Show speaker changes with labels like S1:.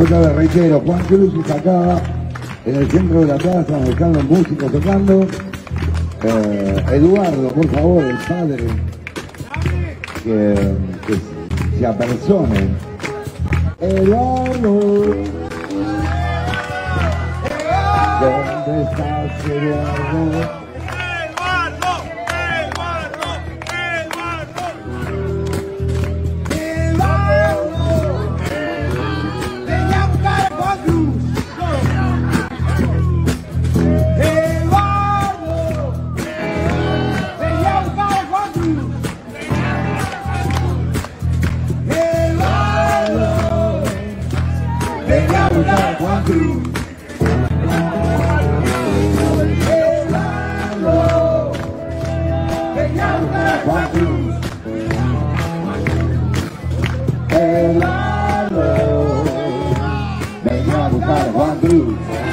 S1: Otra vez reitero, Juan Cruz está acá en el centro de la plaza donde están los músicos tocando. Eh, Eduardo, por favor, el padre, que, que se apersone. Eduardo. ¿Dónde estás? Eduardo, quadros Ela não Vem logo para quadros